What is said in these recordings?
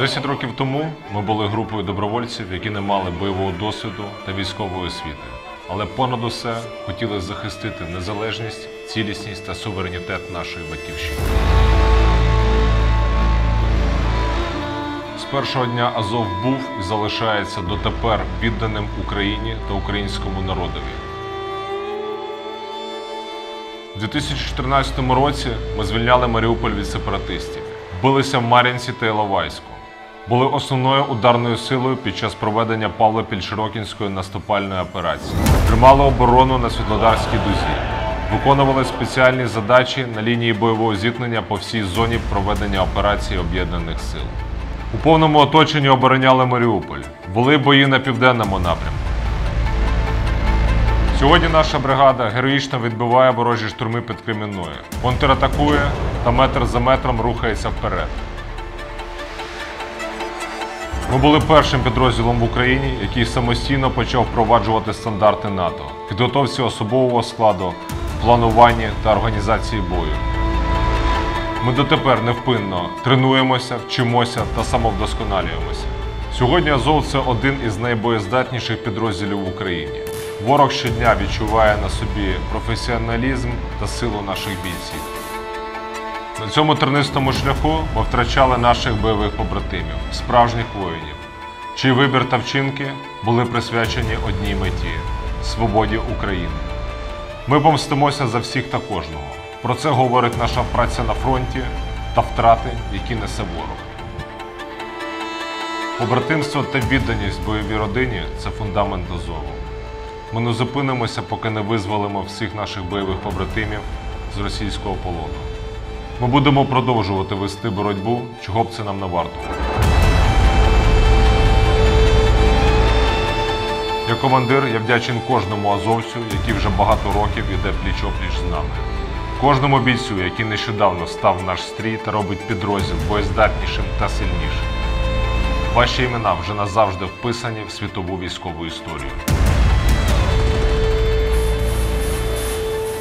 Десять років тому ми були групою добровольців, які не мали бойового досвіду та військової освіти, але понад усе хотіли захистити незалежність, цілісність та суверенітет нашої батьківщини. З першого дня Азов був і залишається дотепер відданим Україні та українському народові. У 2014 році ми звільняли Маріуполь від сепаратистів, билися в Мар'їнці та Іловайську, були основною ударною силою під час проведення Павлопіль-Широкінської наступальної операції, тримали оборону на Світлодарській дузі, виконували спеціальні задачі на лінії бойового зіткнення по всій зоні проведення операції Об'єднаних сил. У повному оточенні обороняли Маріуполь, були бої на південному напрямку. Сьогодні наша бригада героїчно відбиває ворожі штурми під Кремінною, контратакує та метр за метром рухається вперед. Ми були першим підрозділом в Україні, який самостійно почав впроваджувати стандарти НАТО, підготовці особового складу, плануванні та організації бою. Ми дотепер невпинно тренуємося, вчимося та самовдосконалюємося. Сьогодні Азов це один із найбоєздатніших підрозділів в Україні. Ворог щодня відчуває на собі професіоналізм та силу наших бійців. На цьому тернистому шляху ми втрачали наших бойових побратимів, справжніх воїнів, чий вибір та вчинки були присвячені одній меті свободі України. Ми помстимося за всіх та кожного. Про це говорить наша праця на фронті та втрати, які несе ворог. Побратимство та відданість бойовій родині це фундамент Азову. Ми не зупинимося, поки не визволимо всіх наших бойових побратимів з російського полону. Ми будемо продовжувати вести боротьбу, чого б це нам не варто. Як командир я вдячен кожному азовцю, який вже багато років іде пліч-опліч з нами. Кожному бійцю, який нещодавно став наш стрій та робить підрозділ боєздатнішим та сильнішим. Ваші імена вже назавжди вписані в світову військову історію.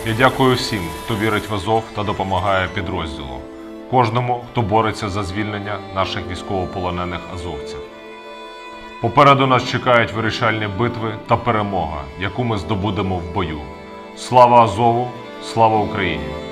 Я дякую всім, хто вірить в Азов та допомагає підрозділу. Кожному, хто бореться за звільнення наших військовополонених азовців. Попереду нас чекають вирішальні битви та перемога, яку ми здобудемо в бою. Слава Азову! Слава Україні!